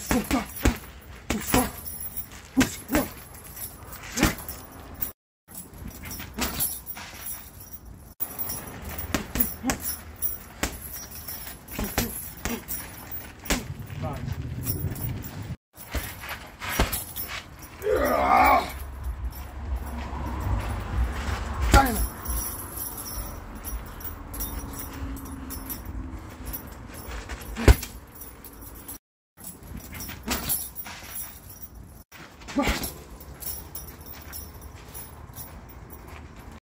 そっか。What?